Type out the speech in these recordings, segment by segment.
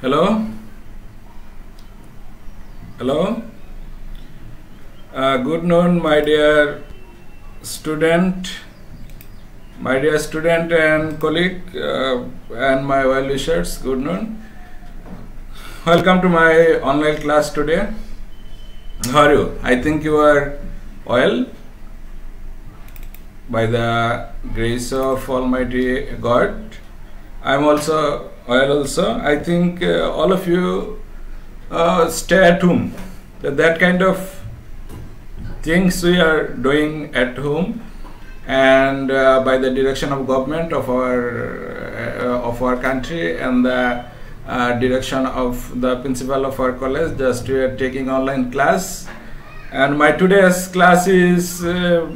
Hello? Hello? Uh, good noon, my dear student, my dear student and colleague, uh, and my well wishers. Good noon. Welcome to my online class today. How are you? I think you are well by the grace of Almighty God. I'm also well. Also, I think uh, all of you uh, stay at home. That, that kind of things we are doing at home, and uh, by the direction of government of our uh, of our country and the uh, direction of the principal of our college, just we are taking online class. And my today's class is uh,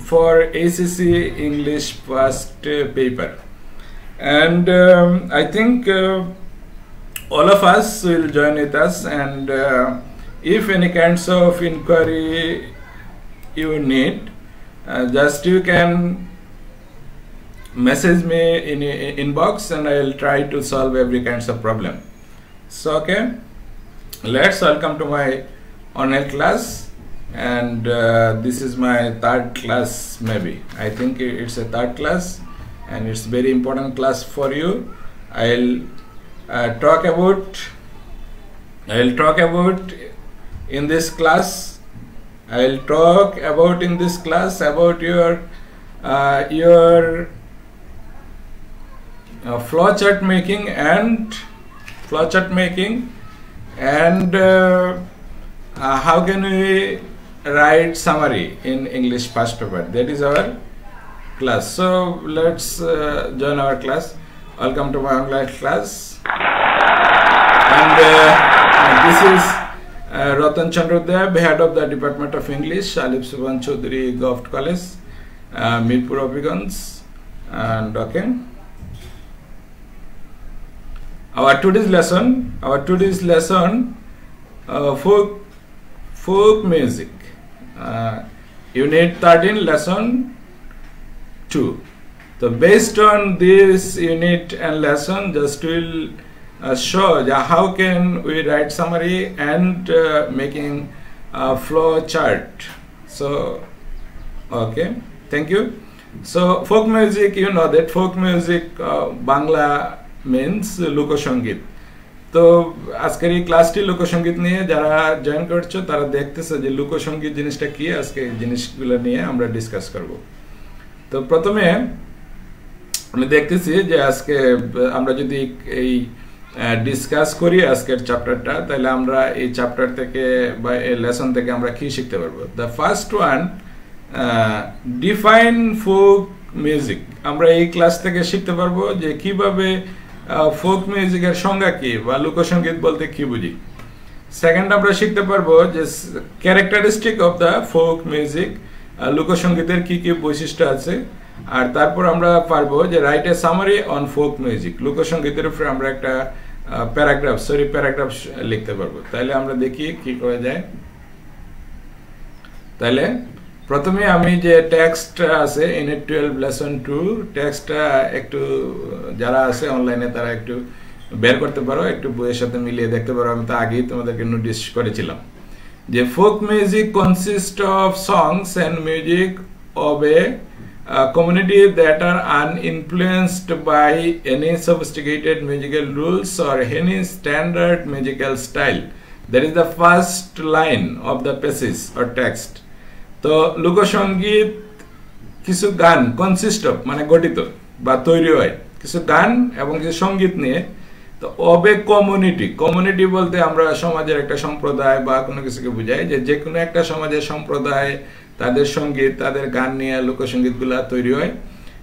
for ACC English first paper. And um, I think uh, all of us will join with us. And uh, if any kinds of inquiry you need, uh, just you can message me in, in inbox and I'll try to solve every kinds of problem. So okay, let's welcome to my online class and uh, this is my third class maybe i think it's a third class and it's very important class for you i'll uh, talk about i'll talk about in this class i'll talk about in this class about your uh, your uh, flowchart making and flowchart making and uh, uh, how can we write summary in English past paper. That is our class. So let's uh, join our class. Welcome to my online class. And uh, this is uh, Ratan Chandrodaya, head of the Department of English, Alif Subhan Chaudhary Goft College, uh, Mirpur Obigans. And okay. Our today's lesson, our today's lesson, uh, folk, folk music uh, unit 13 lesson 2 so based on this unit and lesson just will uh, show how can we write summary and uh, making a flow chart so okay thank you so folk music you know that folk music uh, bangla means lokosangit তো আজকের এই ক্লাসটি লোকসঙ্গীত নিয়ে যারা join করছ তারা দেখতেছে যে লোকসঙ্গীত জিনিসটা কি আজকে এই জিনিসগুলো নিয়ে আমরা ডিসকাস করব তো প্রথমে আমি দেখতেছি যে আজকে, আমরা যদি এই ডিসকাস করি আজকের চ্যাপ্টারটা তাহলে আমরা এই চ্যাপ্টার থেকে বা এই লেসন থেকে আমরা কি শিখতে পারব? The first one define folk music আমরা এই ক্লাস থেকে শিখতে পারব যে কীভাবে ফোক মিউজিকের সংজ্ঞা কি বা লোকসঙ্গীত বলতে কি বুঝি? সেকেন্ড আমরা শিখতে পারব যে characteristic of the folk music লোকসঙ্গীতের কি কি বৈশিষ্ট্য আছে? আর তারপর আমরা পারব যে write a summary on folk music লোকসঙ্গীতের উপরে আমরা একটা প্যারাগ্রাফ সরি প্যারাগ্রাফ লিখতে পারব। তাহলে আমরা দেখি কি করা যায়। তাহলে প্রথমে আমি যে টেক্সটটা আছে in a twelve lesson two টেক্সটটা একটু, যারা আছে অনলাইনে তারা একটু বের করতে পারো, একটু বইয়ের সাথে মিলিয়ে দেখতে পারো। আমি তো আগেই তোমাদেরকে নোটিস করেছিলাম। যে folk music consist of songs and music of a community that are uninfluenced by any sophisticated musical rules or any standard musical style. That is the first line of the passage or text. তো লোকসঙ্গীত কিছু গান consist of মানে গঠিত বা তৈরি হয় কিছু গান এবং কিছু সঙ্গীত নিয়ে তো অবে কমিউনিটি কমিউনিটি বলতে আমরা সমাজের একটা সম্প্রদায় বা কোনো কিছুকে বুঝাই যে যে কোনো একটা সমাজের সম্প্রদায় তাদের সংগীত তাদের গান নিয়ে লোকসঙ্গীতগুলা তৈরি হয়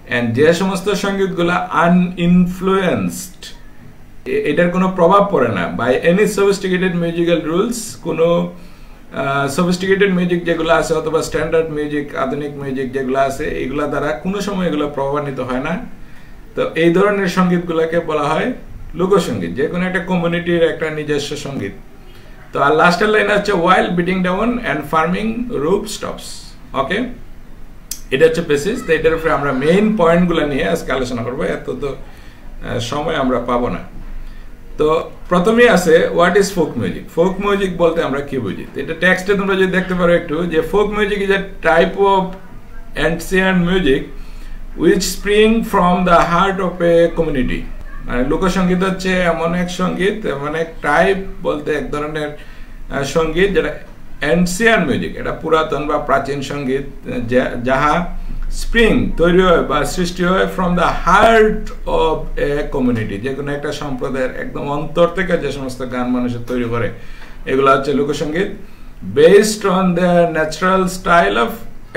অ্যান্ড যে সমস্ত সঙ্গীতগুলা আনইনফ্লুয়েন্সড এটার কোনো প্রভাব পড়ে না। By any sophisticated musical rules কোনো সফিস্টিকেটেড মিউজিক যেগুলো আছে অথবা স্ট্যান্ডার্ড মিউজিক আধুনিক মিউজিক যেগুলো আছে, এগুলা দ্বারা কোনো সময় এগুলো প্রভাবান্বিত হয় না। তো এই ধরনের সঙ্গীতগুলোকে বলা হয় লোকসঙ্গীত, যে কোনো একটা কমিউনিটির একটা নিজস্ব সংগীত। তো আর লাস্টের লাইন হচ্ছে wild beating down and farming rope stops okay এটা হচ্ছে বেসিস তো এটার উপরে আমরা মেইন পয়েন্টগুলো নিয়ে আজকে আলোচনা করব। এত তো সময় আমরা পাবো না। তো প্রথমেই আছে what is folk music folk music বলতে আমরা কি বুঝি? তো এটা টেক্সটে তোমরা যদি দেখতে পারো একটু, যে folk music is a type of ancient music which spring from the heart of a community মানে লোকসঙ্গীত হচ্ছে এমন এক সংগীত, এমন এক টাইপ বলতে এক ধরনের সংগীত যেটা অ্যান্সিয়ান মিউজিক এটা পুরাতন বা প্রাচীন সংগীত যাহা স্প্রিং তৈরি হয় বা সৃষ্টি হয় from the heart of a community যে কোনো একটা সম্প্রদায়ের একদম অন্তর থেকে যে সমস্ত গান মানুষের তৈরি করে, এগুলো হচ্ছে লোকসঙ্গীত based on the natural style of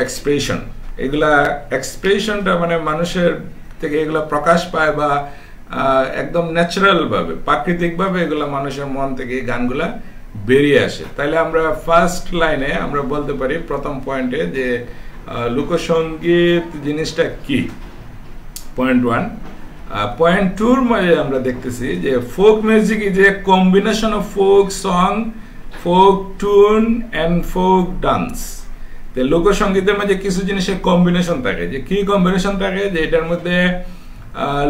expression এগুলা এক্সপ্রেশনটা মানে মানুষের থেকে এগুলা প্রকাশ পায় বা একদম ন্যাচারাল ভাবে প্রাকৃতিক ভাবে এগুলা মানুষের মন থেকে এই গানগুলা বেরিয়ে আসে। তাহলে আমরা ফার্স্ট লাইনে আমরা বলতে পারি প্রথম পয়েন্টে যে লোকসঙ্গীত জিনিসটা কি? পয়েন্ট ওয়ান পয়েন্ট টুর মধ্যে আমরা দেখতেছি যে folk music is a combination of folk song folk tune and folk dance লোকসঙ্গীতের মধ্যে কিছু জিনিসের কম্বিনেশন থাকে। যে কি কম্বিনেশন থাকে? যে এটার মধ্যে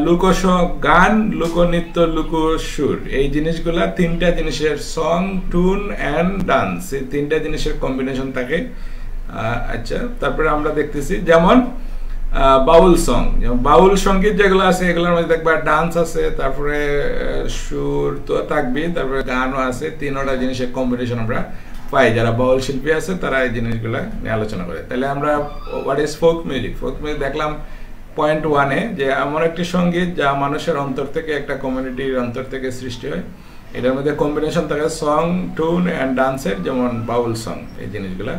লোক গান লোকনৃত্য লোক সুর এই জিনিসগুলা তিনটা জিনিসের সং টুন অ্যান্ড ডান্স এই তিনটা জিনিসের কম্বিনেশন থাকে। আচ্ছা তারপরে আমরা দেখতেছি, যেমন বাউল সং যেমন বাউল সংগীত যেগুলো আছে, এগুলোর মধ্যে দেখবা ডান্স আছে, তারপরে সুর তো থাকবে তারপরে গানও আছে। তিনটা জিনিসের কম্বিনেশন আমরা পাই। যারা বাউল শিল্পী আছে, তারা এই জিনিসগুলো নিয়ে আলোচনা করে। তাহলে আমরা what is folk music folk music দেখলাম পয়েন্ট ওয়ানে যে এমন একটি সংগীত যা মানুষের অন্তর থেকে একটা কমিউনিটির অন্তর থেকে সৃষ্টি হয়। এটার মধ্যে কম্বিনেশন থাকে সং টুন অ্যান্ড ডান্সের যেমন বাউল সং এই জিনিসগুলা।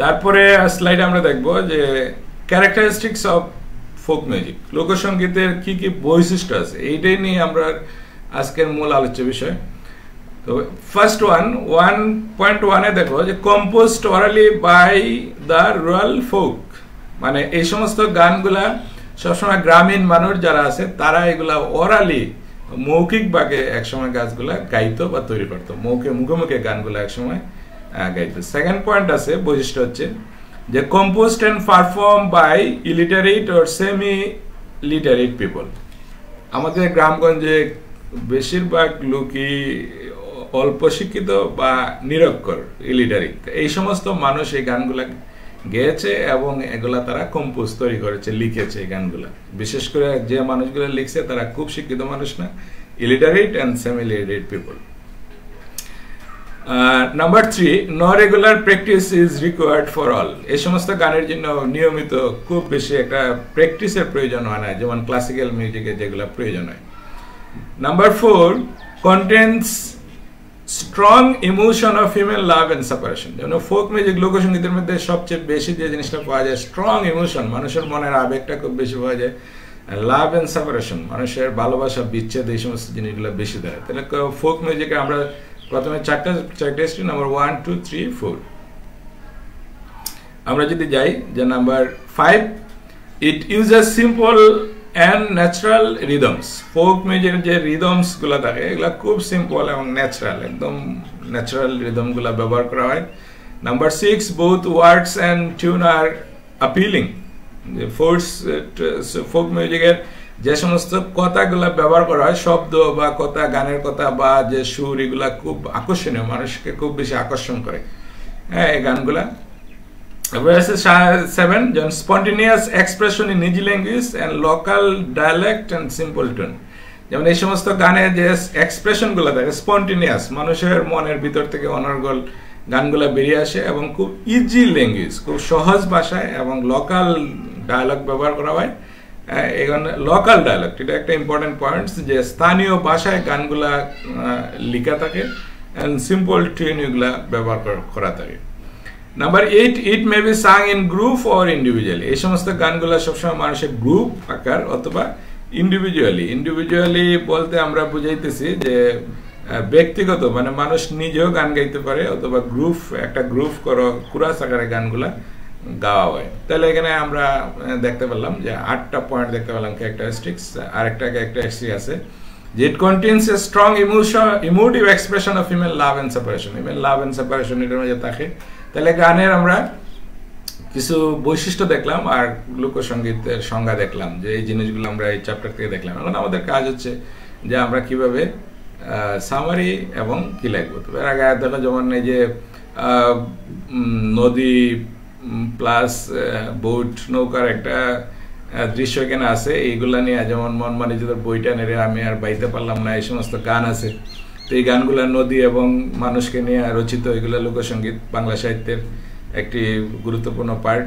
তারপরে স্লাইড আমরা দেখব যে ক্যারেক্টারিস্টিক্স অফ ফোক মিউজিক লোকসঙ্গীতের কি কি বৈশিষ্ট্য আছে, এইটাই নিয়ে আমরা আজকের মূল আলোচ্য বিষয়। তো ফার্স্ট ওয়ান ওয়ান পয়েন্ট ওয়ানে দেখো যে composed orally by the rural folk মানে এই সমস্ত গানগুলা সবসময় গ্রামীণ মানুষ যারা আছে, তারা এগুলা ওরালি মৌখিক ভাগে একসময় গাছগুলা গাইতো বা তৈরি করতো। মৌখে মুখে মুখে গানগুলা একসময় গাইতো। সেকেন্ড পয়েন্ট আছে, বৈশিষ্ট্য হচ্ছে যে composed and perform by illiterate or semi literate people আমাদের গ্রামগঞ্জে বেশিরভাগ লোকই অল্প শিক্ষিত বা নিরক্ষর ইলিটারিক এই সমস্ত মানুষ এই গানগুলা গেয়েছে এবং এগুলা তারা কম্পোজ তৈরি করেছে, লিখেছে এই গানগুলা। বিশেষ করে যে মানুষগুলো লিখছে তারা খুব শিক্ষিত মানুষ না illiterate and semi literate people number three no regular practice is required for all এই সমস্ত গানের জন্য নিয়মিত খুব বেশি একটা প্র্যাকটিসের প্রয়োজন হয় না, যেমন ক্লাসিক্যাল মিউজিকের যেগুলো প্রয়োজন হয়। Number four contents strong emotion of female love and separation যেমন ফোক মিউজিক লোকসঙ্গীতের মধ্যে সবচেয়ে বেশি যে জিনিসটা পাওয়া যায় স্ট্রং ইমোশন মানুষের মনের আবেগটা খুব বেশি পাওয়া যায়। লাভ অ্যান্ড সেপারেশন মানুষের ভালোবাসা, বিচ্ছেদ, এই সমস্ত জিনিসগুলো বেশি দেয়। তাহলে ফোক মিউজিকে আমরা প্রথমে চারটা, চারটে স্ট্রি number one two three four আমরা যদি যাই, যে number five it uses simple and natural rhythms folk মিউজিকের যে রিদমসগুলো থাকে, এগুলো খুব সিম্পল এবং ন্যাচারাল একদম ন্যাচারাল রিদমগুলো ব্যবহার করা হয়। Number six both words and tune are appealing যে ফোর্স ফোক মিউজিকের যে সমস্ত কথাগুলো ব্যবহার করা হয়, শব্দ বা কথা, গানের কথা বা যে সুর, এগুলা খুব আকর্ষণীয়, মানুষকে খুব বেশি আকর্ষণ করে। হ্যাঁ এই গানগুলা সেভেন যেমন spontaneous expression in নিজি language and local dialect and simple tone যেমন এই সমস্ত গানে যে এক্সপ্রেশনগুলো থাকে স্পন্টেনিয়াস মানুষের মনের ভিতর থেকে অনর্গল গানগুলো বেরিয়ে আসে এবং খুব ইজি ল্যাঙ্গুয়েজ খুব সহজ ভাষায় এবং লোকাল ডায়ালগ ব্যবহার করা হয়। এখানে লোকাল ডায়ালগ এটা একটা ইম্পর্টেন্ট পয়েন্ট যে স্থানীয় ভাষায় গানগুলা লেখা থাকে অ্যান্ড সিম্পল ট্রেন এগুলা ব্যবহার করা থাকে। Number eight it may be sung in group or individually এই সমস্ত গানগুলো সবসময় মানুষের গ্রুপ আকার, অথবা ইন্ডিভিজুয়ালি ইন্ডিভিজুয়ালি বলতে আমরা বুঝাইতেছি যে ব্যক্তিগত মানে মানুষ নিজেও গান গাইতে পারে, অথবা গ্রুপ একটা গ্রুপ করো, কুরাস আকারে গানগুলা গাওয়া হয়। তাহলে এখানে আমরা দেখতে পেলাম যে আটটা পয়েন্ট দেখতে পেলাম ক্যারেক্টারিস্টিক্স আর একটা ক্যারেক্টারিস্টিক আছে। যে it contains a strong emotion emotive expression of female love and separation female love and separation এটার মধ্যে থাকে তাহলে গানের আমরা কিছু বৈশিষ্ট্য দেখলাম আর লোকসঙ্গীতের সংজ্ঞা দেখলাম, যে এই জিনিসগুলো আমরা এই চ্যাপ্টার থেকে দেখলাম। এখন আমাদের কাজ হচ্ছে যে আমরা কীভাবে সামারি এবং কি লাগবো তবে এর আগে দেখো যেমন এই যে নদী প্লাস বোট নৌকার একটা দৃশ্য এখানে আছে। এইগুলা নিয়ে যেমন মন মানে যে বইটা নেড়ে আমি আর বাইতে পারলাম না, এই সমস্ত গান আছে। তো এই গানগুলা নদী এবং মানুষকে নিয়ে রচিত এগুলো লোকসঙ্গীত বাংলা সাহিত্যের একটি গুরুত্বপূর্ণ পার্ট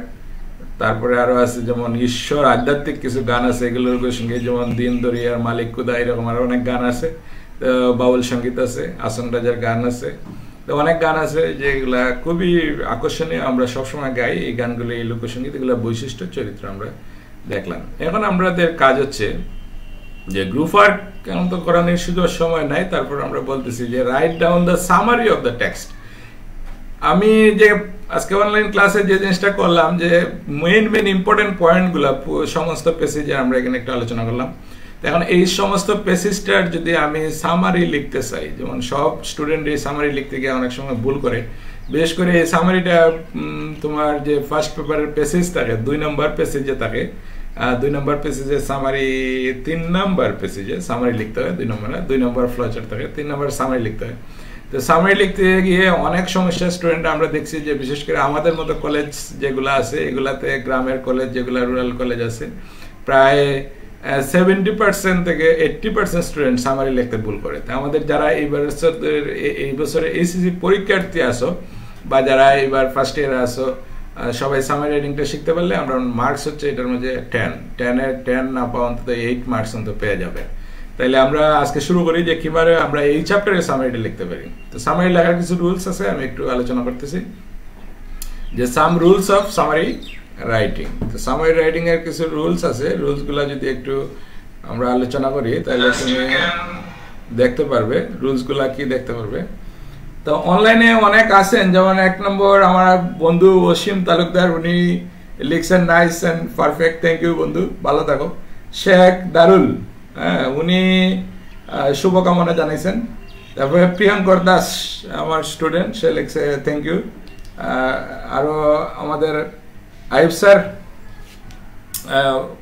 তারপরে আরও আছে যেমন ঈশ্বর, আধ্যাত্মিক কিছু গান আছে এগুলো লোকসঙ্গীত যেমন দিন দরিয়ার মালিক কুদা, এরকম আরও অনেক গান আছে। বাউল সংগীত আছে, আসন রাজার গান আছে। তো অনেক গান আছে যেগুলা খুবই আকর্ষণীয়, আমরা সবসময় গাই। এই গানগুলো, এই লোকসঙ্গীত এগুলো বৈশিষ্ট্য, চরিত্র আমরা দেখলাম। এখন আমাদের কাজ হচ্ছে যে গ্রুপ ওয়ার্ক কেন তো করানোর সুযোগ সময় নাই, তারপর আমরা বলতেছি যে write down the summary of the text আমি যে আজকে অনলাইন ক্লাসে যে জিনিসটা করলাম যে মেইন মেইন ইম্পর্টেন্ট পয়েন্টগুলো সমস্ত পেসেজে আমরা এখানে একটু আলোচনা করলাম। এখন এই সমস্ত পেসিসটার যদি আমি সামারি লিখতে চাই, যেমন সব স্টুডেন্ট এই সামারি লিখতে গিয়ে অনেক সময় ভুল করে, বিশেষ করে এই সামারিটা তোমার যে ফার্স্ট পেপারের পেসেজ থাকে, দুই নম্বর পেসেজে থাকে দুই নম্বর পেসেজে সামারি তিন নম্বর পেসেজে সামারি লিখতে হয়, দুই নম্বরে দুই নম্বর ফ্লচার থাকে, তিন নম্বর সামারি লিখতে হয়। তো সামারি লিখতে গিয়ে অনেক সমস্যা স্টুডেন্ট আমরা দেখছি যে বিশেষ করে আমাদের মতো কলেজ যেগুলো আছে, এগুলাতে গ্রামের কলেজ যেগুলো রুরাল কলেজ আছে, প্রায় সেভেন্টি পার্সেন্ট থেকে এইট্টি পার্সেন্ট স্টুডেন্ট সামারি লিখতে ভুল করে। তো আমাদের যারা এই বছরের, এই বছরে এসিসি পরীক্ষার্থী আসো বা যারা এবার ফার্স্ট ইয়ারে আসো সবাই সামারি রাইটিংটা শিখতে পারলে আমরা মার্কস হচ্ছে এটার মধ্যে টেন টেনের টেন না পাওয়া অন্তত এইট মার্কস অন্তত পেয়ে যাবে। তাইলে আমরা আজকে শুরু করি যে কীভাবে আমরা এই চ্যাপ্টারে সামারিটা লিখতে পারি। তো সামারি লেখার কিছু রুলস আছে, আমি একটু আলোচনা করতেছি। যে some rules of summary writing তো সামারি রাইটিং এর কিছু রুলস আছে। রুলসগুলা যদি একটু আমরা আলোচনা করি তাহলে তুমি দেখতে পারবে। রুলসগুলা কি দেখতে পারবে? তো অনলাইনে অনেক আছেন, যেমন এক নম্বর আমার বন্ধু অসীম তালুকদার, উনি লিখছেন nice and perfect thank you বন্ধু, ভালো থাকো। শেখ দারুল হ্যাঁ উনি শুভকামনা জানাইছেন। তারপরে প্রিয়ঙ্কর দাস, আমার স্টুডেন্ট সে লিখছে থ্যাংক ইউ আরও আমাদের আইব স্যার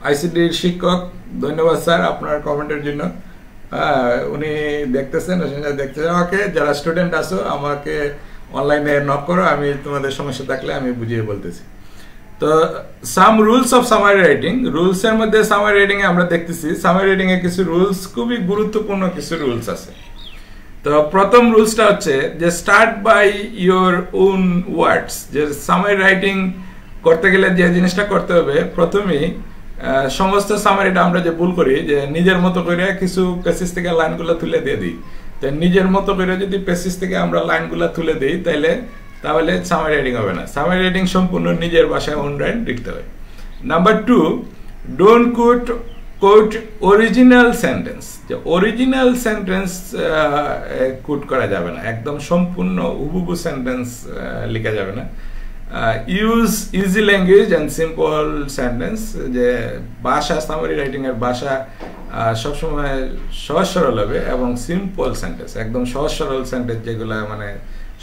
আইসিডির শিক্ষক, ধন্যবাদ স্যার আপনার কমেন্টের জন্য। উনি দেখতেছেন দেখতেছেন। আমাকে, যারা স্টুডেন্ট আসো আমাকে অনলাইনে নক করো, আমি তোমাদের সমস্যা থাকলে আমি বুঝিয়ে বলতেছি। তো some rules of summary writing rules এর মধ্যে সামারি রাইটিং এ আমরা দেখতেছি সামারি রাইটিং এ কিছু রুলস খুবই গুরুত্বপূর্ণ কিছু রুলস আছে। তো, প্রথম রুলসটা হচ্ছে যে start by your own words যে সামারি রাইটিং করতে গেলে যে জিনিসটা করতে হবে, প্রথমেই সমস্ত সামারিটা আমরা যে ভুল করি, যে নিজের মতো করে কিছু পেসিস থেকে লাইনগুলো তুলে দিয়ে দিই। তো নিজের মতো করে যদি পেসিস থেকে আমরা লাইনগুলো তুলে দিই তাহলে তাহলে সামারি রাইটিং হবে না। সামারি রাইটিং সম্পূর্ণ নিজের ভাষায় অন রাইট লিখতে হবে number two don't quote quote original sentence যে অরিজিনাল সেন্টেন্স কোট করা যাবে না। একদম সম্পূর্ণ হুবহু সেন্টেন্স লেখা যাবে না। Use easy language and simple sentence যে ভাষা সামারি রাইটিং এর ভাষা সবসময় সহজ সরল হবে এবং সিম্পল সেন্টেন্স একদম সহজ সরল সেন্টেন্স যেগুলো মানে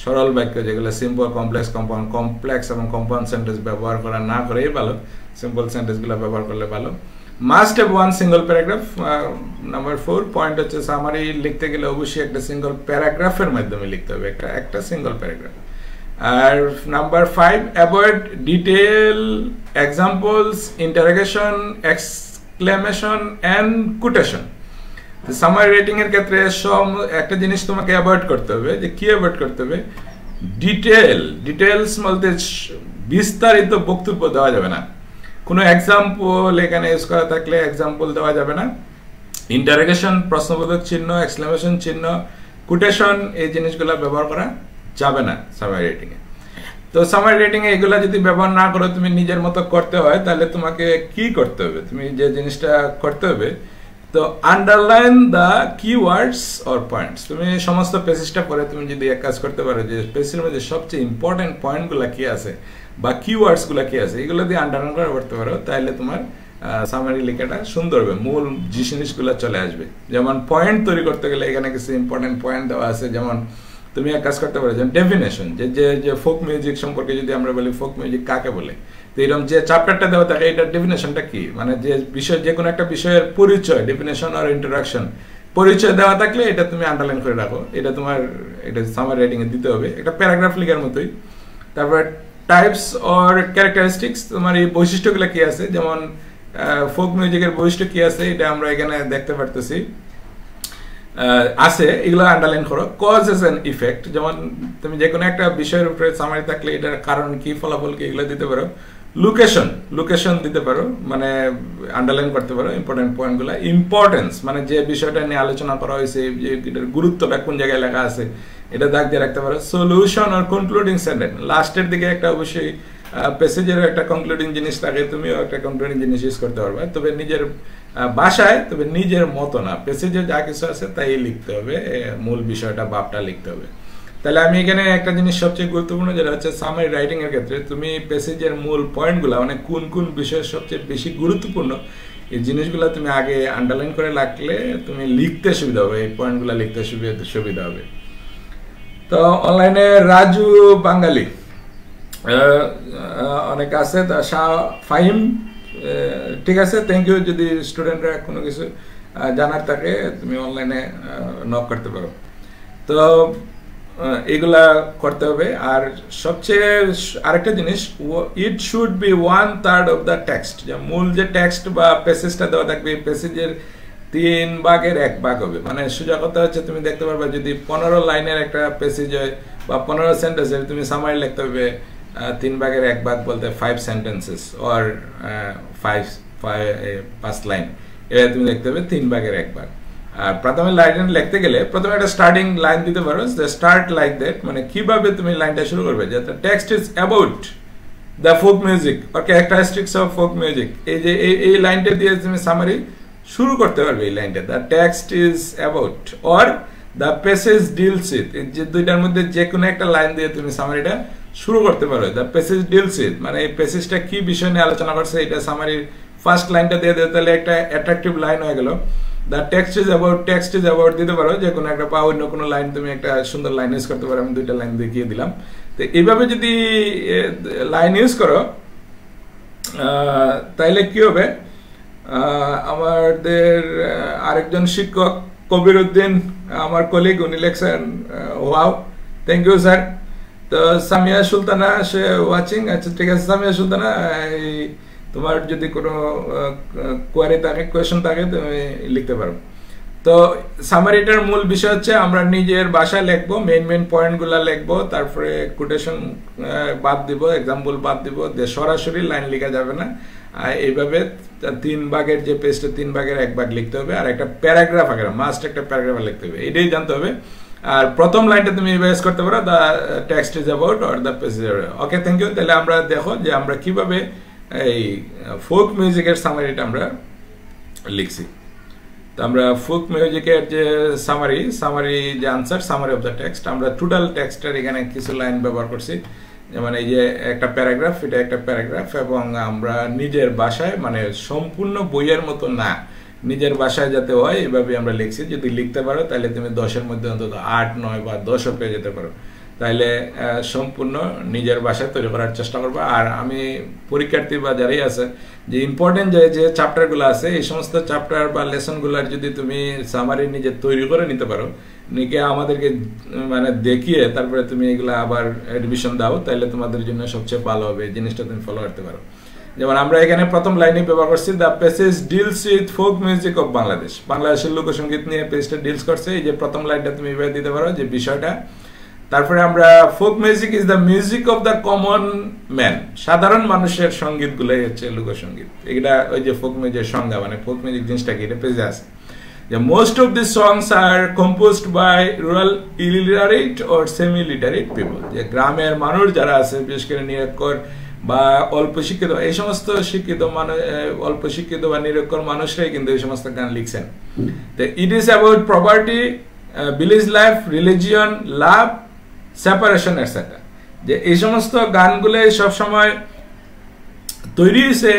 সরল বাক্য যেগুলো সিম্পল কমপ্লেক্স কম্পাউন্ড কমপ্লেক্স এবং কম্পাউন্ড সেন্টেন্স ব্যবহার করা না করেই ভালো। সিম্পল সেন্টেন্সগুলো ব্যবহার করলে ভালো। Must have one single paragraph number four point হচ্ছে সামারি লিখতে গেলে অবশ্যই একটা সিঙ্গল প্যারাগ্রাফের মাধ্যমে লিখতে হবে। একটা একটা single paragraph R number five avoid detail examples interrogation exclamation and quotation summary writing এর ক্ষেত্রে সব একটা জিনিস তোমাকে অ্যাভয়েড করতে হবে, যে কি অ্যাভয়েড করতে হবে? ডিটেল ডিটেলস বলতে বিস্তারিত বক্তব্য দেওয়া যাবে না। কোনো এক্সাম্পল এখানে ইউজ করা থাকলে এক্সাম্পল দেওয়া যাবে না। ইন্টারগেশন প্রশ্নবোধক চিহ্ন এক্সক্লেমেশন চিহ্ন কোটেশন এই জিনিসগুলো ব্যবহার করা। যাবে না সামারি রেটিং এ। তো সামারি রেটিং এ এগুলা যদি ব্যবহার না করো তুমি নিজের মতো করতে হয়, তাহলে তোমাকে কি করতে হবে? তুমি যে জিনিসটা করতে হবে, তো underline the keywords or points তুমি সমস্ত পেসিসটা পরে তুমি যদি এক কাজ করতে পারো যে পেসির মধ্যে সবচেয়ে ইম্পর্টেন্ট পয়েন্টগুলো কি আছে বা কিওয়ার্ডসগুলো কি আছে, এগুলো দিয়ে আন্ডারলাইন করে করতে পারো, তাহলে তোমার সামারি লেখাটা সুন্দর হবে, মূল জিনিসগুলো চলে আসবে। যেমন পয়েন্ট তৈরি করতে গেলে এখানে কিছু ইম্পর্টেন্ট পয়েন্ট দেওয়া আছে, যেমন তুমি এক কাজ করতে পারো ডেফিনেশন যে যে যে ফোক মিউজিক সম্পর্কে যদি আমরা বলি ফোক মিউজিক কাকে বলে? তো এরকম যে চ্যাপ্টারটা দেওয়া থাকে, এটার ডেফিনেশনটা কি? মানে যে বিষয়, যে কোনো একটা বিষয়ের পরিচয় ডেফিনেশন আর ইন্ট্রোডাকশন পরিচয় দেওয়া থাকলে এটা তুমি আন্ডারলাইন করে রাখো। এটা তোমার, এটা সামার রাইটিং এ দিতে হবে। একটা প্যারাগ্রাফ লিখার মতোই। তারপর টাইপস অর ক্যারেক্টারিস্টিক্স তোমার এই বৈশিষ্ট্যগুলো কি আছে? যেমন ফোক মিউজিকের বৈশিষ্ট্য কি আছে? এটা আমরা এখানে দেখতে পারতেছি। আছে, এগুলো আন্ডারলাইন করো। কজ এস এন ইফেক্ট যেমন তুমি যে কোনো একটা বিষয়ের উপরে সামারি থাকলে এটার কারণ কি, ফলাফল কি, এগুলো দিতে পারো। লোকেশন লোকেশন দিতে পারো মানে আন্ডারলাইন করতে পারো ইম্পর্টেন্ট পয়েন্টগুলো ইম্পর্টেন্স মানে যে বিষয়টা নিয়ে আলোচনা করা হয়েছে, যে এটার গুরুত্বটা কোন জায়গায় লেখা আছে, এটা দাগ দিয়ে রাখতে পারো। সলিউশন আর কনক্লুডিং সেন্টেন্স লাস্টের দিকে একটা অবশ্যই প্যাসেজের একটা কনক্লুডিং জিনিস থাকে, তুমিও একটা কনক্লুডিং জিনিস ইউজ করতে পারবে। তবে নিজের বাসায়, তবে নিজের মতো না। প্যাসেজে যা কিছু আছে, তাই লিখতে হবে। মূল বিষয়টা ভাবটা লিখতে হবে। তাহলে আমি এখানে একটা জিনিস সবচেয়ে গুরুত্বপূর্ণ, যেটা হচ্ছে সামারি রাইটিং এর ক্ষেত্রে। তুমি প্যাসেজের মূল পয়েন্টগুলো মানে কোন কোন বিষয় সবচেয়ে বেশি গুরুত্বপূর্ণ, এই জিনিসগুলো তুমি আগে আন্ডারলাইন করে রাখলে তুমি লিখতে সুবিধা হবে। এই পয়েন্টগুলো লিখতে সুবিধা হবে। তো অনলাইনে রাজু বাঙালি। অনেক আছে। তা শাহ ফাহিম ঠিক আছে থ্যাংক ইউ যদি স্টুডেন্টরা কোনো কিছু জানার থাকে, তুমি অনলাইনে নক করতে পারো। তো এগুলা করতে হবে। আর সবচেয়ে আরেকটা জিনিস it should be one third of the text যে মূল যে টেক্সট বা প্যাসেজটা দেওয়া থাকবে প্যাসেজের তিন ভাগের এক ভাগ হবে। মানে সোজা কথা হচ্ছে, তুমি দেখতে পারবে, যদি পনেরো লাইনের একটা প্যাসেজ হয় বা পনেরো সেন্টেন্সের তুমি সামারি লিখতে হবে। তিন ভাগের এক ভাগ বলতে ফাইভ সেন্টেন্সেস অর ফাইভ পাঁচ লাইন এটা তুমি দেখতে হবে তিন ভাগের এক ভাগ। আর প্রথমে লাইন লিখতে গেলে প্রথমে একটা স্টার্টিং লাইন দিতে পারো স্টার্ট লাইক দ্যাট মানে কীভাবে তুমি লাইনটা শুরু করবে যে text is about the folk music or characteristics of folk music এই যে, এই এই লাইনটা দিয়ে তুমি সামারি শুরু করতে পারবে এই লাইনটা the text is about or the passage deals with যে দুইটার মধ্যে যে কোনো একটা লাইন দিয়ে তুমি সামারিটা শুরু করতে পারো দ্য প্যাসেজ ডিলস উইথ মানে এই প্যাসেজটা কি বিষয় নিয়ে আলোচনা করছে, এটা সামারির ফার্স্ট লাইনটা দিয়ে দেবে তাহলে একটা অ্যাট্রাকটিভ লাইন হয়ে গেল। The text is about text is about দিতে পারো, যে কোনো একটা বা অন্য কোনো লাইন তুমি একটা সুন্দর লাইন ইউজ করতে পারো, আমি দুইটা লাইন দেখিয়ে দিলাম। তো এইভাবে যদি লাইন ইউজ করো তাইলে কি হবে? আমাদের আরেকজন শিক্ষক, কবির উদ্দিন, আমার কলিগ উনি লেখছেন ওয়াও থ্যাংক ইউ স্যার তো সামিয়া সুলতানা, সে ওয়াচিং আচ্ছা ঠিক আছে, সামিয়া সুলতানা, এই তোমার যদি কোনো কোয়ারি থাকে কোয়েশন থাকে, তুমি লিখতে পারো। তো সামারিটার মূল বিষয় হচ্ছে, আমরা নিজের বাসায় লিখব মেইন মেইন পয়েন্টগুলো লিখব, তারপরে কোটেশন বাদ দিব এক্সাম্পল বাদ দিব সরাসরি লাইন লেখা যাবে না। আর এইভাবে তিন ভাগের যে পেজটা তিন ভাগের এক ভাগ লিখতে হবে, আর একটা প্যারাগ্রাফ আগে মাস্ট একটা প্যারাগ্রাফ লিখতে হবে, এটাই জানতে হবে। আর প্রথম লাইনটা তুমি ইভাইজ করতে পারো the text is about or the page okay thank you তাহলে আমরা দেখো যে আমরা কীভাবে এই ফোক মিউজিকের সামারিটা আমরা লিখছি। তো আমরা ফোক মিউজিকের যে সামারি সামারি যে answer summary of the text আমরা টোটাল টেক্সটের এখানে কিছু লাইন ব্যবহার করছি। যেমন এই যে একটা প্যারাগ্রাফ এটা একটা প্যারাগ্রাফ এবং আমরা নিজের বাসায় মানে সম্পূর্ণ বইয়ের মতো না। নিজের বাসায় যাতে হয় এভাবে আমরা লিখছি। যদি লিখতে পারো, তাহলে তুমি দশের মধ্যে অন্তত আট, নয় বা দশও পেয়ে যেতে পারো। তাহলে সম্পূর্ণ নিজের বাসায় তৈরি করার চেষ্টা করব। আর আমি পরীক্ষার্থী বা যারাই আছে, যে ইম্পর্টেন্ট যে যে চ্যাপ্টারগুলো আছে, এই সমস্ত চ্যাপ্টার বা লেসনগুলোর যদি তুমি সামারি নিজে তৈরি করে নিতে পারো নিকে আমাদেরকে মানে দেখিয়ে তারপরে তুমি এগুলো আবার রিভিশন দাও তাহলে তোমাদের জন্য সবচেয়ে ভালো হবে জিনিসটা তুমি ফলো করতে পারো। যেমন আমরা এখানে প্রথম লাইনে ব্যবহার করছি the passage deals with folk music of Bangladesh বাংলাদেশের লোকসঙ্গীত নিয়ে পেজটা ডিলস করছে। এই যে প্রথম লাইনটা তুমি এভাবে দিতে পারো যে বিষয়টা। তারপরে আমরা folk music is the music of the common man সাধারণ মানুষের সংগীত গুলাই হচ্ছে লোকসঙ্গীত এটা ওই যে ফোক মিউজিকের সংজ্ঞা মানে ফোক মিউজিক জিনিসটা কি? এটা পেজে আছে। যে most of this songs are composed by rural illiterate or semi literate people যে গ্রামের মানুষ যারা আছে, বিশেষ করে নিরক্ষর বা অল্প শিক্ষিত, এই সমস্ত শিক্ষিত মানুষ অল্প শিক্ষিত বা নিরক্ষর মানুষরাই কিন্তু এই সমস্ত গান লিখছেন। তো it is about property village life religion love separation etcetera যে এই সমস্ত গানগুলো সবসময় তৈরি হয়েছে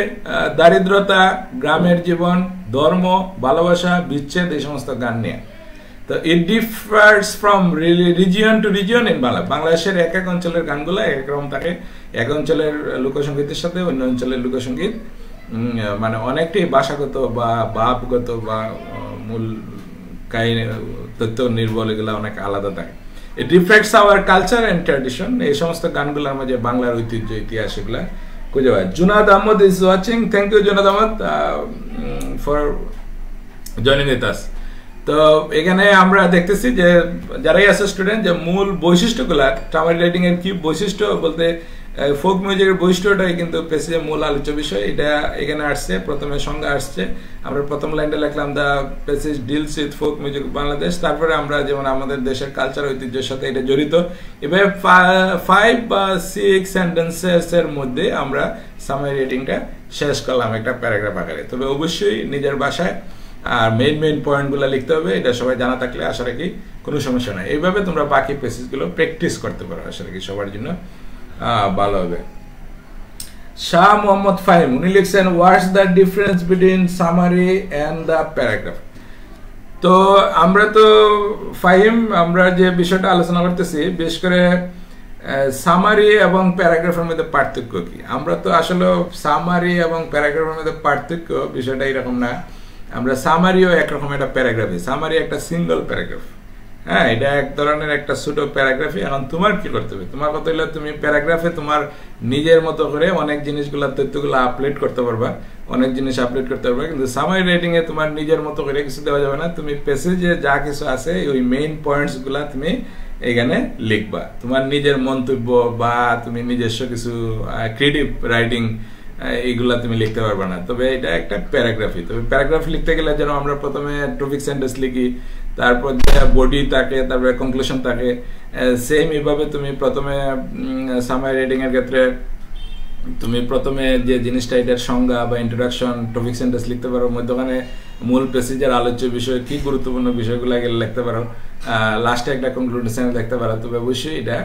দারিদ্রতা, গ্রামের জীবন, ধর্ম, ভালোবাসা, বিচ্ছেদ, এই সমস্ত গান নিয়ে। তো it differs from region to region in Bangla বাংলাদেশের এক এক অঞ্চলের গানগুলো এক রকম থাকে। এক অঞ্চলের লোকসঙ্গীতের সাথে অন্য অঞ্চলের লোকসঙ্গীত। মানে অনেকটাই ভাষাগত বা ভাবগত বা মূল কাহিনী, তথ্য নির্ভর এগুলো অনেক আলাদা থাকে। It reflects our culture and tradition এই সমস্ত গানগুলোর মাঝে বাংলার ঐতিহ্য, ইতিহাস এগুলা খুঁজে পায়। Junad Ahmad is watching thank you Junad Ahmad for joining us তো এখানে আমরা দেখতেছি যে যারাই আছে স্টুডেন্ট যে মূল বৈশিষ্ট্যগুলা টামারি রাইটিং এর কি বৈশিষ্ট্য বলতে ফোক মিউজিকের বৈশিষ্ট্যটাই কিন্তু পেসেজের মূল আলোচ্য বিষয়। এটা এখানে আসছে, প্রথমে সংজ্ঞা আসছে। আমরা প্রথম লাইনটা লিখলাম the passage deals with folk music Bangladesh. তারপরে আমরা যেমন আমাদের দেশের কালচার ঐতিহ্যের সাথে এটা জড়িত। এভাবে ফাইভ বা সিক্স সেন্টেন্সেস এর মধ্যে আমরা সামারি রেটিংটা শেষ করলাম একটা প্যারাগ্রাফ আকারে। তবে অবশ্যই নিজের বাসায় আর মেইন মেইন পয়েন্টগুলো লিখতে হবে, এটা সবাই জানা থাকলে আশা রাখি কোনো সমস্যা নাই। এইভাবে তোমরা বাকি পেসেজগুলো প্র্যাকটিস করতে পারো, আশা রাখি সবার জন্য ভালো হবে। শাহ মোহাম্মদ ফাহিম, উনি লিখছেন the difference between summary and the paragraph তো আমরা তো ফাহিম, আমরা যে বিষয়টা আলোচনা করতেছি, বিশেষ করে সামারি এবং প্যারাগ্রাফের মধ্যে পার্থক্য কি? আমরা তো আসলে সামারি এবং প্যারাগ্রাফের মধ্যে পার্থক্য বিষয়টা এরকম না। আমরা সামারিও একরকম একটা প্যারাগ্রাফি, সামারি একটা সিঙ্গল প্যারাগ্রাফ। হ্যাঁ এটা এক ধরনের একটা ছোট প্যারাগ্রাফি। এখন তোমার কি করতে হবে? তোমার কথা হলো তুমি প্যারাগ্রাফে তোমার নিজের মতো করে অনেক জিনিসগুলো, তথ্যগুলো আপলোড করতে পারবা। অনেক জিনিস আপলোড করতে পারবা। কিন্তু সামারি রাইটিং এ তোমার নিজের মতো করে কিছু দেওয়া যাবে না। তুমি পেসেজে যা কিছু আছে, ওই মেইন পয়েন্টসগুলা তুমি এখানে লিখবা। তোমার নিজের মন্তব্য বা তুমি নিজস্ব কিছু ক্রিয়েটিভ রাইটিং এইগুলা তুমি লিখতে পারবে না। তবে এটা একটা প্যারাগ্রাফি। তবে প্যারাগ্রাফ লিখতে গেলে যেন আমরা প্রথমে টপিক সেন্টেন্স লিখি, তারপর বডি থাকে, তারপরে কনক্লুশন থাকে সেম এইভাবে তুমি প্রথমে সামাই রেডিং এর ক্ষেত্রে তুমি প্রথমে যে জিনিসটা, এটার সংজ্ঞা বা ইন্ট্রোডাকশন টপিক সেন্টেন্স লিখতে পারো। মধ্যখানে মূল প্যাসেজের আলোচ্য বিষয়, কি গুরুত্বপূর্ণ বিষয়গুলো গেলে লিখতে পারো। লাস্টে একটা কনক্লুশন লিখতে পারো। তবে অবশ্যই এটা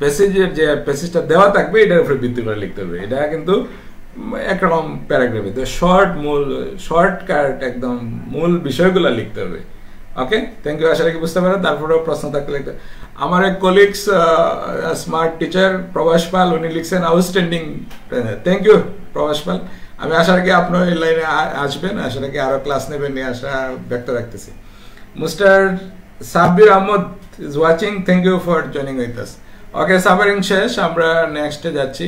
প্যাসেজের যে প্যাসেজটা দেওয়া থাকবে, এটার উপরে ভিত্তি করে লিখতে হবে। এটা কিন্তু একরকম প্যারাগ্রাফে তো শর্ট মূল শর্টকাট একদম মূল বিষয়গুলো লিখতে হবে। ওকে থ্যাংক ইউ আশা রাখি বুঝতে পারেন তারপরেও প্রশ্ন থাকতে লিখতে আমার এক colleagues smart teacher Prabhas Pal, উনি লিখছেন outstanding thank you Prabhas Pal. আমি আশা রাখি আপনার এই লাইনে আসবেন। আশা রাখি আরও ক্লাস নেবেন নিয়ে আশা ব্যক্ত রাখতেছি। Mister Sabbir Ahmed is watching thank you for joining with us okay সাবারিং শেষ, আমরা নেক্সটে যাচ্ছি।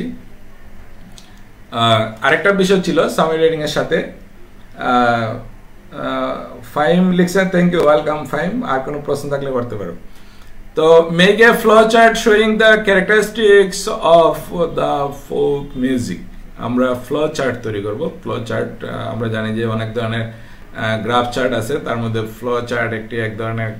আরেকটা বিষয় ছিল সামি রেডিং এর সাথে। ফাইম লিখছেন থ্যাংক ইউ ওয়েলকাম ফাইম আর কোনো প্রশ্ন থাকলে করতে পারো। তো make a flow chart showing the characteristics of the folk music আমরা ফ্লো চার্ট তৈরি করব। ফ্লো চার্ট আমরা জানি যে অনেক ধরনের গ্রাফ চার্ট আছে, তার মধ্যে ফ্লো চার্ট একটি এক ধরনের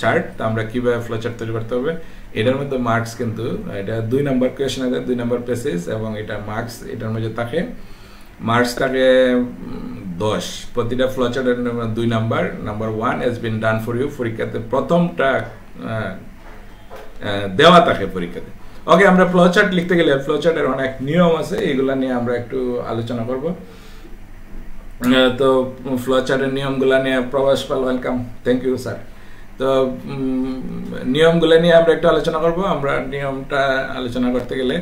চার্ট তা আমরা কীভাবে ফ্লো চার্ট তৈরি করতে হবে? এটার মধ্যে মার্কস কিন্তু, এটা দুই নাম্বার কোয়েশন আছে, দুই নাম্বার পেসেজ এবং এটা মার্কস এটার মধ্যে থাকে মার্কস থাকে দশ। প্রতিটা ফ্লো চার্টের দুই number number one has been done for you পরীক্ষাতে প্রথমটা দেওয়া থাকে পরীক্ষাতে। ওকে আমরা ফ্লো চার্ট লিখতে গেলে ফ্লো চার্টের অনেক নিয়ম আছে, এগুলা নিয়ে আমরা একটু আলোচনা করব। তো ফ্লো চার্টের নিয়মগুলা নিয়ে Prabash Pal welcome thank you sir তো নিয়মগুলো নিয়ে আমরা একটু আলোচনা করব। আমরা নিয়মটা আলোচনা করতে গেলে।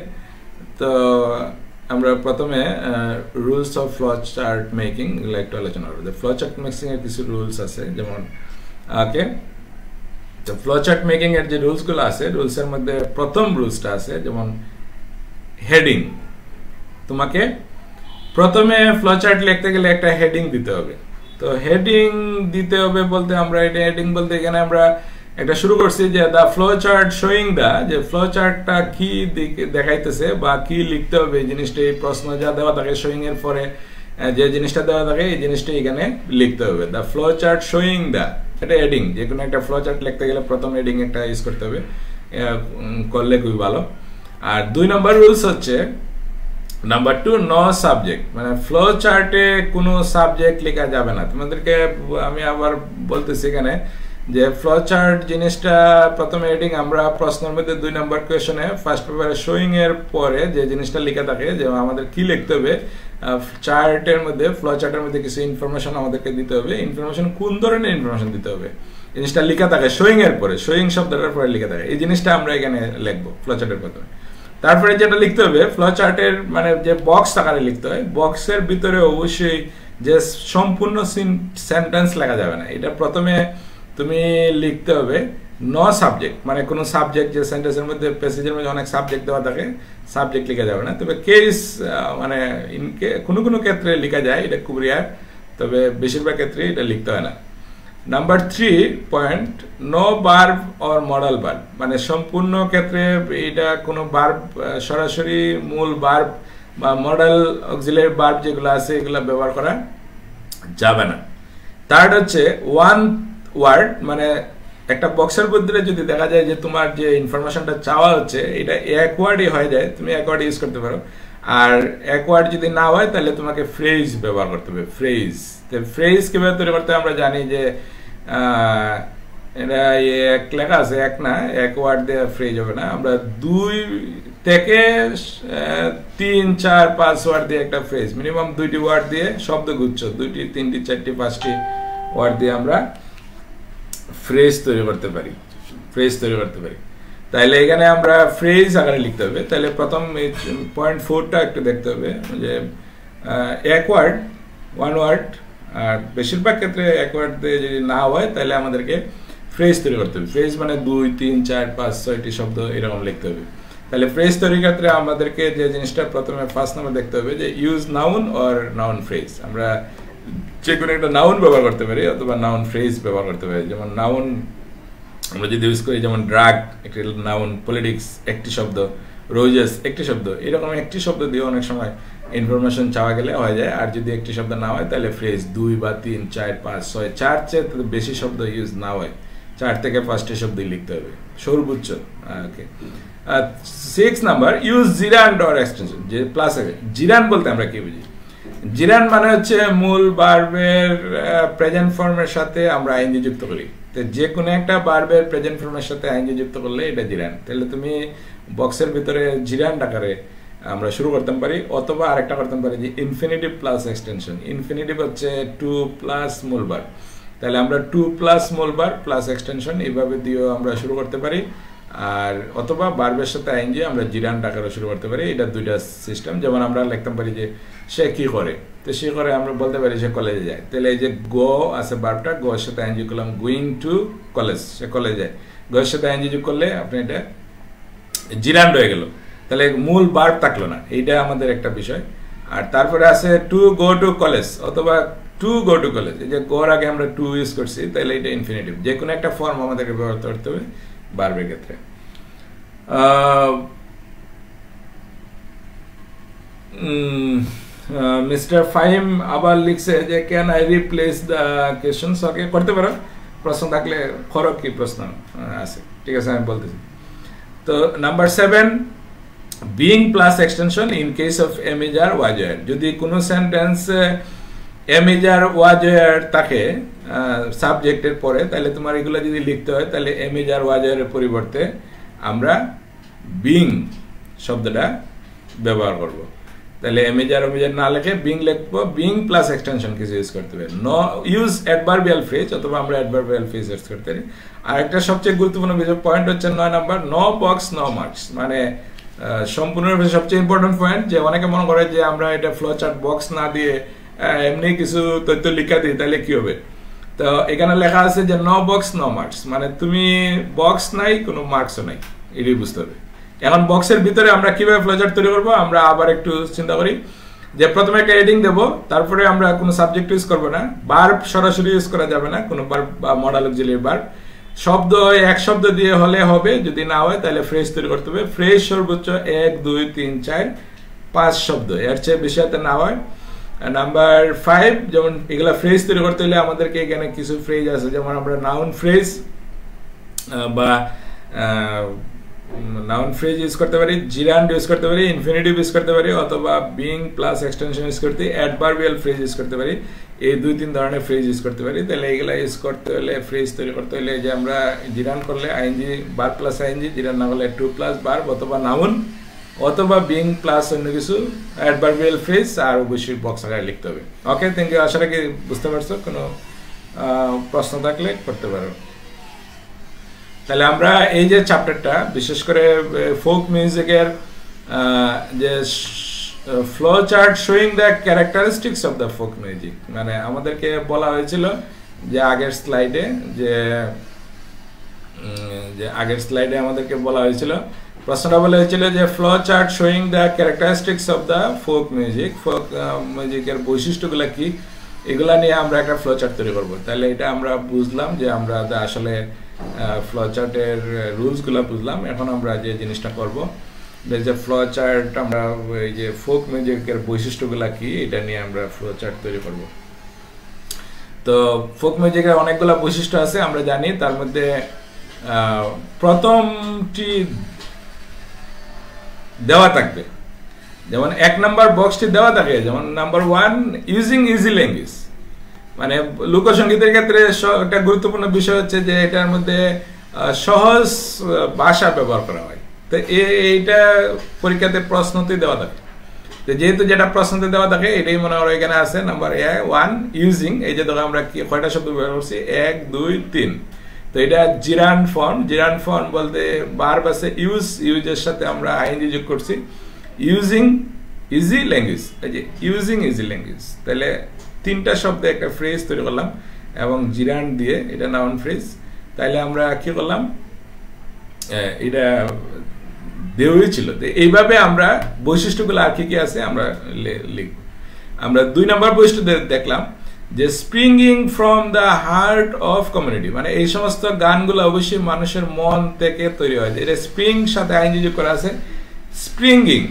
তো, আমরা প্রথমে rules of flow chart making এগুলো একটু আলোচনা করব। ফ্লো চার্ট মেকিং এর কিছু রুলস আছে, যেমন ওকে তো ফ্লো চার্ট মেকিং এর যে রুলসগুলো আছে রুলসের মধ্যে প্রথম রুলসটা আছে, যেমন হেডিং তোমাকে প্রথমে ফ্লো চার্ট লিখতে গেলে একটা হেডিং দিতে হবে। তো হেডিং দিতে হবে বলতে আমরা এটা হেডিং বলতে এখানে আমরা একটা শুরু করছি যে the flow chart showing the যে ফ্লো চার্টটা কি দেখাইতেছে বা কি লিখতে হবে, এই জিনিসটা, এই প্রশ্ন যা দেওয়া থাকে শোয়িং এর পরে যে জিনিসটা দেওয়া থাকে, এই জিনিসটা এখানে লিখতে হবে। The flow chart showing the এটা হেডিং যে কোনো একটা ফ্লো চার্ট লিখতে গেলে প্রথম হেডিং একটা ইউজ করতে হবে। করলে খুবই ভালো। আর দুই নম্বর রুলস হচ্ছে নাম্বার টু ন সাবজেক্ট মানে ফ্লো চার্টে কোনো সাবজেক্ট লেখা যাবে না। তোমাদেরকে আমি আবার বলতেছি এখানে যে ফ্লো চার্ট জিনিসটা প্রথমে এডিং আমরা প্রশ্নের মধ্যে দুই নম্বর কোয়েশনে ফার্স্ট পেপারে শোয়িং এর পরে যে জিনিসটা লেখা থাকে, যে আমাদের কি লিখতে হবে চার্টের মধ্যে ফ্লো চার্টের মধ্যে কিছু ইনফরমেশন আমাদেরকে দিতে হবে। ইনফরমেশন কোন ধরনের ইনফরমেশন দিতে হবে? জিনিসটা লেখা থাকে শোয়িং এর পরে শোয়িং শব্দটার পরে লেখা থাকে। এই জিনিসটা আমরা এখানে লিখব ফ্লো চার্টের প্রথমে। তারপরে যেটা লিখতে হবে ফ্লো চার্টের মানে যে বক্স আকারে লিখতে হয় বক্সের ভিতরে অবশ্যই যে সম্পূর্ণ সেন্টেন্স লেখা যাবে না। এটা প্রথমে তুমি লিখতে হবে ন সাবজেক্ট মানে কোনো সাবজেক্ট যে সেন্টেন্সের মধ্যে প্যাসেজের মধ্যে অনেক সাবজেক্ট দেওয়া থাকে সাবজেক্ট লেখা যাবে না। তবে কেস মানে ইনকে কোনো কোনো ক্ষেত্রে লেখা যায়, এটা খুব রেয়ার তবে বেশিরভাগ ক্ষেত্রে এটা লিখতে হয় না। Number three point no verb or modal verb মানে সম্পূর্ণ ক্ষেত্রে এটা কোনো বার্ব সরাসরি মূল বার্ব বা মডেল অক্সিলের বার্ব যেগুলো আছে এগুলো ব্যবহার করা যাবে না। থার্ড হচ্ছে ওয়ান ওয়ার্ড মানে একটা বক্সের মধ্যে যদি দেখা যায় যে তোমার যে ইনফরমেশনটা চাওয়া হচ্ছে, এটা এক ওয়ার্ডই হয়ে যায়, তুমি এক ওয়ার্ড ইউজ করতে পারো। আর এক ওয়ার্ড যদি না হয়, তাহলে তোমাকে ফ্রেজ ব্যবহার করতে হবে ফ্রেজ ফ্রেজ কীভাবে তৈরি করতে আমরা জানি যে এটা এক লেখা আছে, এক না, এক ওয়ার্ড দিয়ে ফ্রেজ হবে না। আমরা দুই থেকে তিন, চার, পাঁচ ওয়ার্ড দিয়ে একটা ফ্রেজ মিনিমাম দুইটি ওয়ার্ড দিয়ে শব্দ গুচ্ছ। দুইটি, তিনটি, চারটি, পাঁচটি ওয়ার্ড দিয়ে আমরা ফ্রেজ তৈরি করতে পারি। ফ্রেজ তৈরি করতে পারি। তাহলে এখানে আমরা ফ্রেজ আকারে লিখতে হবে। তাহলে প্রথম পয়েন্ট ফোরটা একটু দেখতে হবে যে এক ওয়ার্ড ওয়ান ওয়ার্ড আর বেশিরভাগ ক্ষেত্রে এক ওয়ার্ড দিয়ে যদি না হয়, তাহলে আমাদেরকে ফ্রেজ তৈরি করতে হবে। ফ্রেজ মানে দুই, তিন, চার, পাঁচ, ছয়টি শব্দ এরকম লিখতে হবে। তাহলে ফ্রেজ তৈরির ক্ষেত্রে আমাদেরকে যে জিনিসটা প্রথমে ফার্স্ট নাম্বার দেখতে হবে যে use noun or noun phrase আমরা যে কোনো একটা নাউন ব্যবহার করতে পারি অথবা নাউন ফ্রেজ ব্যবহার করতে পারি। যেমন নাউন আমরা যদি ইউজ করি, যেমন ড্রাগ একটি নাউন পলিটিক্স একটি শব্দ রোজেস একটি শব্দ, এরকম একটি শব্দ দিয়ে অনেক সময় ইনফরমেশন চাওয়া গেলে হয়ে যায়। আর যদি একটি শব্দ না হয়, তাহলে ফ্রেজ দুই বা তিন, চার, পাঁচ, ছয়, চার চেয়ে বেশি শব্দ ইউজ না হয়। চার থেকে পাঁচটি শব্দই লিখতে হবে। সর্বোচ্চ। ওকে সিক্স নাম্বার ইউজ জিরান ডর এক্সটেনশন যে প্লাস জিরান বলতে আমরা কি বুঝি? জিরান মানে হচ্ছে মূল বার্বের প্রেজেন্ট ফর্মের সাথে আমরা আইনজি যুক্ত করি। তো যে কোনো একটা বার্বের প্রেজেন্ট ফর্মের সাথে আইনজি যুক্ত করলে এটা জিরান তাহলে তুমি বক্সের ভিতরে জিরান ডাকারে আমরা শুরু করতে পারি, অথবা আরেকটা করতে পারি যে ইনফিনিটিভ প্লাস এক্সটেনশন ইনফিনিটিভ হচ্ছে টু প্লাস মূল বার তাহলে আমরা টু প্লাস মূল বার প্লাস এক্সটেনশন এইভাবে দিয়েও আমরা শুরু করতে পারি। আর অথবা বার্বের সাথে আইনজি আমরা জিরান ডাকারও শুরু করতে পারি। এটা দুইটা সিস্টেম যেমন আমরা লিখতে পারি যে সে কি করে? তো সে করে আমরা বলতে পারি সে কলেজে যায়। তাহলে এই যে গো আছে বার্বটা গো এর সাথে আইনজি করলাম গোয়িং টু কলেজ সে কলেজে যায়। গো এর সাথে আইনজি যোগ করলে আপনি এটা জিরান রয়ে গেল। তাহলে মূল বার্ব থাকল না, এইটা আমাদের একটা বিষয়। আর তারপরে আছে টু গো টু কলেজ অথবা টু গো টু কলেজ এই যে গোর আগে আমরা টু ইউজ করছি, তাহলে এটা ইনফিনিটিভ যে কোনো একটা ফর্ম আমাদেরকে ব্যবহার করতে হবে বার্বের ক্ষেত্রে। মিস্টার ফাইম আবার লিখছে যে can I replace the question okay করতে পারো। প্রশ্ন থাকলে খরক কি প্রশ্ন আছে। ঠিক আছে, আমি বলতেছি। তো number seven being plus extension in case of এমেজার ওয়াজয়ার যদি কোনো সেন্টেন্স এমেজার ওয়াজয়ার থাকে সাবজেক্টের পরে, তাহলে তোমার এগুলো যদি লিখতে হয়, তাহলে এমেজার ওয়াজয়ারের পরিবর্তে আমরা বিং শব্দটা ব্যবহার করব। তাহলে এমেজার ওমেজার না লেখে বিং লিখব বিং প্লাস এক্সটেনশন কিছু ইউজ করতে হবে। ন ইউজ অ্যাডভার্বিয়াল ফ্রেজ অথবা আমরা অ্যাডভার্বিয়াল ফ্রেজ ইউজ করতে পারি। আর একটা সবচেয়ে গুরুত্বপূর্ণ বিষয় পয়েন্ট হচ্ছে নয় নাম্বার ন বক্স ন মার্কস মানে সম্পূর্ণরূপে সবচেয়ে ইম্পর্টেন্ট পয়েন্ট যে অনেকে মনে করে যে আমরা এটা ফ্লো চার্ট বক্স না দিয়ে এমনি কিছু তথ্য লিখা দিই, তাহলে কি হবে? তো এখানে লেখা আছে যে নো বক্স নো মার্কস মানে তুমি বক্স নাই, কোনো মার্কসও নাই বুঝতে হবে। এখন বক্সের ভিতরে আমরা কীভাবে ফ্লোচার্ট তৈরি করব, আমরা আবার একটু চিন্তা করি। যে প্রথমে একটা এডিং দেবো, তারপরে আমরা কোনো সাবজেক্ট ইউজ করব না। বার্ব সরাসরি ইউজ করা যাবে না, কোনো বার্ব বা মডেল অক্সিলিয়ারি বার্ব শব্দ এক শব্দ দিয়ে হলে হবে, যদি না হয় তাহলে ফ্রেশ তৈরি করতে হবে। ফ্রেশ সর্বোচ্চ এক, দুই, তিন, চার, পাঁচ শব্দ। এর চেয়ে বেশি হাতে না হয়। নাম্বার ফাইভ যেমন এগুলা ফ্রেজ তৈরি করতে হলে আমাদেরকে এখানে কিছু ফ্রেজ আছে, যেমন আমরা নাউন ফ্রেজ বা নাউন ফ্রেজ ইউজ করতে পারি জিরান্ড ইউজ করতে পারি ইনফিনিটিভ ইউজ করতে পারি, অথবা বিং প্লাস এক্সটেনশন ইউজ করতে অ্যাডভার্বিয়াল ফ্রেজ ইউজ করতে পারি। এই দুই তিন ধরনের ফ্রিজ ইউজ করতে পারি। তাহলে এগুলা ইউজ করতে হলে ফ্রিজ তৈরি করতে হলে যে আমরা জিরান করলে আইনজি বার প্লাস আইনজি জিরান না করলে টু প্লাস বার অথবা নাউন, অথবা বিং প্লাস অন্য কিছু অ্যাডভার্বিয়াল ফ্রিজ আর অবশ্যই বক্স আকারে লিখতে হবে। ওকে থ্যাংক ইউ আশা রাখি বুঝতে পারছ, কোনো প্রশ্ন থাকলে করতে পারো। তাহলে আমরা এই যে চ্যাপ্টারটা বিশেষ করে ফোক মিউজিকের যে flow chart showing the characteristics of the folk music মানে আমাদেরকে বলা হয়েছিল যে আগের স্লাইডে যে যে আগের স্লাইডে আমাদেরকে বলা হয়েছিল। প্রশ্নটা বলা হয়েছিল যে flow chart showing the characteristics of the folk music folk মিউজিকের বৈশিষ্ট্যগুলো কি? এগুলা নিয়ে আমরা একটা ফ্লো চার্ট তৈরি করব। তাহলে এটা আমরা বুঝলাম যে আমরা আসলে ফ্লো চার্টের রুলসগুলো বুঝলাম। এখন আমরা যে জিনিসটা করব যে ফ্লো চার্ট আমরা, এই যে ফোক মিউজিকের বৈশিষ্ট্যগুলো কি, এটা নিয়ে আমরা ফ্লো চার্ট তৈরি করব। তো ফোক মিউজিকের অনেকগুলো বৈশিষ্ট্য আছে, আমরা জানি। তার মধ্যে প্রথমটি দেওয়া থাকবে। যেমন এক নাম্বার বক্সটি দেওয়া থাকে, যেমন number one using easy language মানে লোকসঙ্গীতের ক্ষেত্রে একটা গুরুত্বপূর্ণ বিষয় হচ্ছে যে এটার মধ্যে সহজ ভাষা ব্যবহার করা হয়। তো এইটা পরীক্ষাতে প্রশ্নতে দেওয়া থাকে। তো যেহেতু যেটা প্রশ্নতে দেওয়া থাকে, এটাই মনে হয় এখানে আছে নাম্বার এ ওয়ান ইউজিং এই যে ধরো আমরা কি, কয়টা শব্দ ব্যবহার করছি? এক, দুই, তিন। তো এটা জিরান ফর্ম জিরান ফর্ম বলতে বার বাসে ইউজ ইউজের সাথে আমরা আইনজি যোগ করছি। ইউজিং ইজি ল্যাঙ্গুয়েজ যে ইউজিং ইজি ল্যাঙ্গুয়েজ তাহলে তিনটা শব্দে একটা ফ্রেজ তৈরি করলাম, এবং জিরান দিয়ে এটা নাউন ফ্রেজ তাইলে আমরা কি করলাম? এটা দেওয়াই ছিল। এইভাবে আমরা বৈশিষ্ট্যগুলো আর কি কি আছে আমরা লিখব। আমরা দুই নম্বর বৈশিষ্ট্য দেখলাম যে springing from the heart of community মানে এই সমস্ত গানগুলো অবশ্যই মানুষের মন থেকে তৈরি হয়। এটা স্প্রিং সাথে আইনজীবী করা আছে। স্প্রিঙ্গিং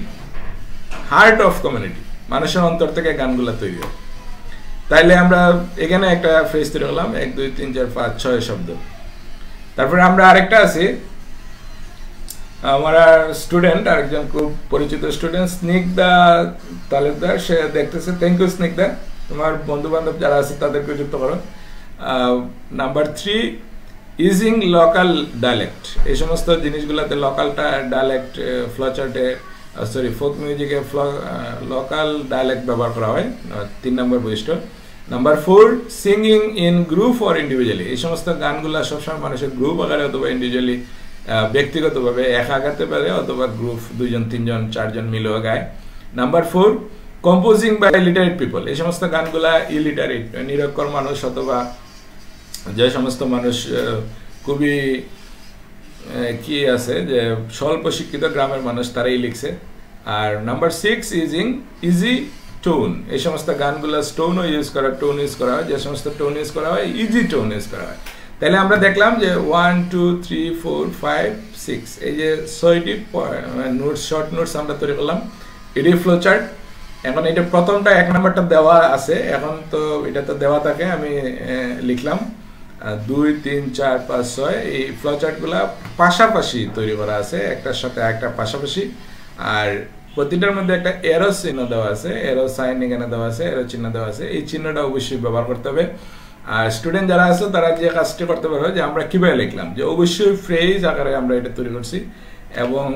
হার্ট অফ কমিউনিটি মানুষের অন্তর থেকে গানগুলো তৈরি হয়। তাইলে আমরা এখানে একটা ফ্রেজ তৈরি করলাম, এক, দুই, তিন, চার, পাঁচ, ছয় শব্দ। তারপরে আমরা আরেকটা আছি আমার স্টুডেন্ট আরেকজন খুব পরিচিত স্টুডেন্ট স্নিগ্ধা তালেদার সে দেখতেছে থ্যাংক ইউ স্নিগ্ধা। তোমার বন্ধু বান্ধব যারা আছে তাদেরকে যুক্ত করো। Number three using local dialect এই সমস্ত জিনিসগুলোতে লোকালটা ডায়ালেক্ট ফ্লচার্টে সরি ফোক মিউজিকে লোকাল ডায়ালেক্ট ব্যবহার করা হয় তিন নম্বর বৈশিষ্ট্য। Number four singing in group or individually এই সমস্ত গানগুলো সবসময় মানুষের গ্রুপ আকারে অথবা ইন্ডিভিজুয়ালি ব্যক্তিগতভাবে একা গাতে পারে অথবা গ্রুপ দুইজন, তিনজন, চারজন মিলেও গায়। Number four composing by literate people এই সমস্ত গানগুলা ইলিটারেট নিরক্ষর মানুষ অথবা যে সমস্ত মানুষ খুবই কি আছে যে স্বল্প শিক্ষিত গ্রামের মানুষ তারাই লিখছে। আর number six using easy tone এই সমস্ত গানগুলো স্টোনও ইউজ করা টোন ইউজ করা হয়। যে সমস্ত টোন ইউজ করা হয় ইজি টোন ইউজ করা হয়। তাহলে আমরা দেখলাম যে one two three four five six এই যে ছয়টি নোটস শর্ট নোটস আমরা তৈরি করলাম। এটি ফ্লো চার্ট এখন এটা প্রথমটা এক নাম্বারটা দেওয়া আছে। এখন তো এটা তো দেওয়া থাকে, আমি লিখলাম। দুই, তিন, চার, পাঁচ, ছয়, এই ফ্লোচার্টগুলো পাশাপাশি তৈরি করা আছে। একটার সাথে একটা পাশাপাশি। আর প্রতিটার মধ্যে একটা এরো চিহ্ন দেওয়া আছে। এরো সাইন এখানে দেওয়া আছে এরো চিহ্ন দেওয়া আছে। এই চিহ্নটা অবশ্যই ব্যবহার করতে হবে। আর স্টুডেন্ট যারা আছে, তারা যে কাজটি করতে পারবে, যে আমরা কীভাবে লিখলাম? যে অবশ্যই ফ্রেজ আকারে আমরা এটা তৈরি করছি এবং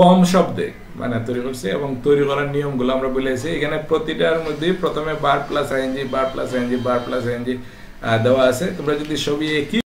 কম শব্দে মানে তৈরি করছি এবং তৈরি করার নিয়মগুলো আমরা বলেছি এখানে প্রতিটার মধ্যে প্রথমে bar plus N G bar plus N G bar plus N G দেওয়া আছে। তোমরা যদি সবই একই